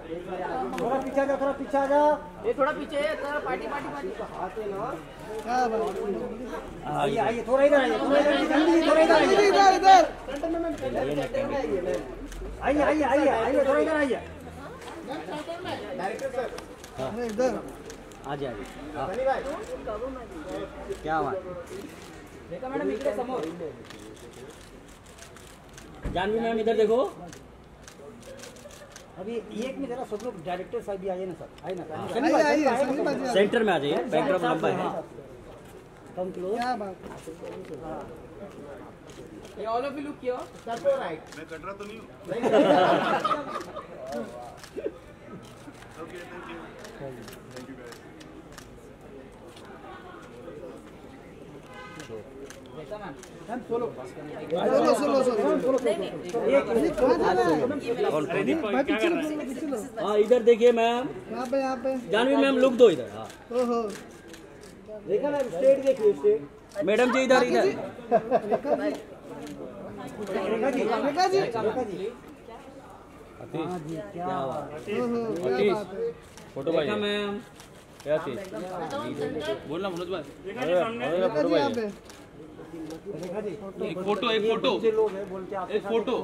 थोड़ा पीछे जा थोड़ा पीछे जा ये थोड़ा पीछे पार्टी पार्टी पार्टी आइए थोड़ा इधर आइए थोड़ा इधर जल्दी थोड़ा इधर आइए इधर इधर आइए आइए आइए आइए थोड़ा इधर आइए अरे इधर आ क्या बात? देखा मॅडम समोर. जानवी मैम इधर देखो। अभी एक में जरा सब लोग डायरेक्टर साहब भी आइए ना सर। आइए ना आइए है। सेंटर में आ जाइए बैकड्रॉप लंबा है। कम क्लोज क्या बात ये ऑल ऑफ़ यू लुक किया मैं कट रहा तो नहीं हूँ। Okay thank you thank you guys solo solo solo ये कहाँ जा रहा है भाई हाँ इधर देखिए मैम। यहाँ पे यहाँ पे जानवी मैम लुक दो इधर हाँ। ओहो देखा ना स्टेट देखिए स्टेट मैडम जी इधर इधर। रेखा जी रेखा जी जी क्या है फ़ोटो देखा मैम। क्या बोलना मनोज भाई। जी रेखा जी एक फ़ोटो एक फ़ोटो। एक फ़ोटो।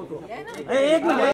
एक मिनट।